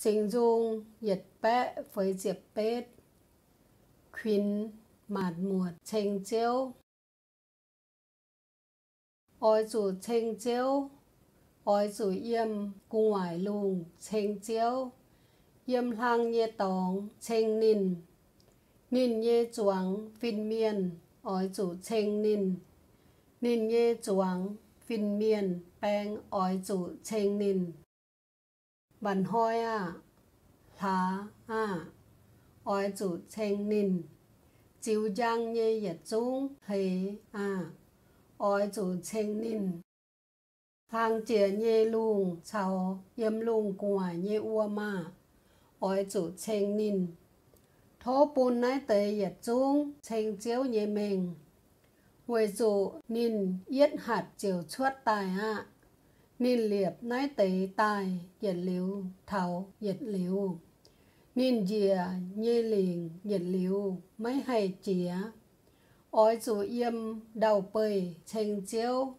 sinh dung nhật bé với diệp bết khuyên mạt muột chênh chiếu ôi chủ chênh chiếu ôi chủ yêm cung ngoại lùng chênh chiếu Yêm hang nhê tòng chênh nín nín nhê chuang phin miên ôi chủ chênh nín nín nhê chuang phin miên bang ôi chủ chênh nín bản hoi à thá à ôi chủ chênh nín chiếu giang như nhật trung hề à ôi chủ chênh nín thang chia như lùng chào yếm lùng quả như ua mà ôi chủ chênh nín thố bùn nái tê nhật trung chênh chiếu như mình Huệ chủ nín yết hạt chiều chuốt tài hạ nín liệp nái tê tài yết liu thảo yết liu Nên dìa nhê liền nhiệt liu mấy hay chía ôi chủ yếm đầu bơi chênh chiếu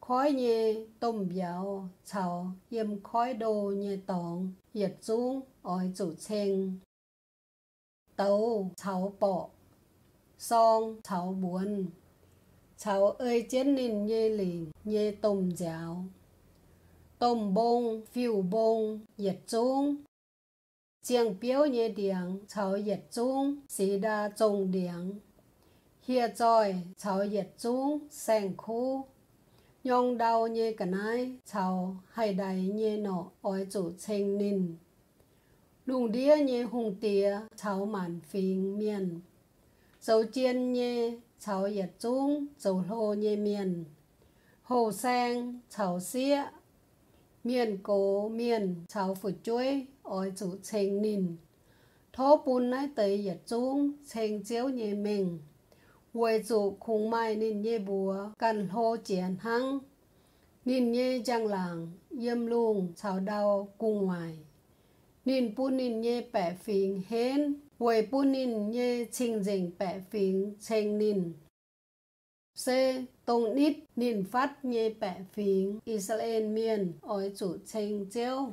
khói nhê tôm béo chào yếm khói đồ nhê tòng yết dung ôi chủ chênh tấu chào bọ. Song chào buồn. Chào ơi chén nên nhê liền nhê tôm giáo tôm bông phiêu bông yết chung, chiang biểu nhé điện cháu yết trung. Sĩ đa trồng điện hiện tại cháu yết trung. Sang khu. Nhông đau nhé cả nái, cháu hay đại nhé nọ oi chủ chênh ninh. lùng đĩa nhé hùng tía cháu màn phiền miền. Dấu chiên nhé, cháu yết trung. Dấu lô nhé miền. Hồ sang cháu xía miền cố miền chào phụ chuối, ôi chủ chênh nín. Thô bún nái tây yết trung chênh chiếu nhẹ mình quay chủ khung mai nín nhẹ bùa cần hô chiến hăng. Nín nhẹ giang làng yếm lung chào đau cung ngoài nín bún nín nhẹ bẻ phình hên quay bún nín nhẹ chinh dình bẻ phình chênh nín. C. Tông nít nín phát nhẹ bẻ Phí, Israel miền ôi chủ chênh chiêu.